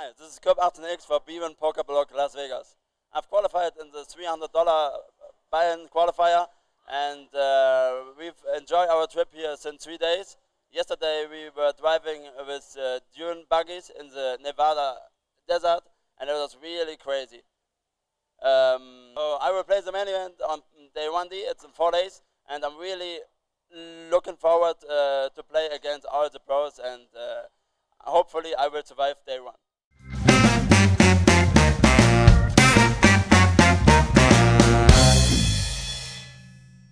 Hi, this is Kirb 18X for bwin Poker Blog Las Vegas. I've qualified in the $300 buy-in qualifier, and uh, we've enjoyed our trip here since three days. Yesterday we were driving with uh, dune buggies in the Nevada desert, and it was really crazy. Um, so I will play the main event on day 1D. It's in four days, and I'm really looking forward uh, to play against all the pros, and uh, hopefully I will survive day one.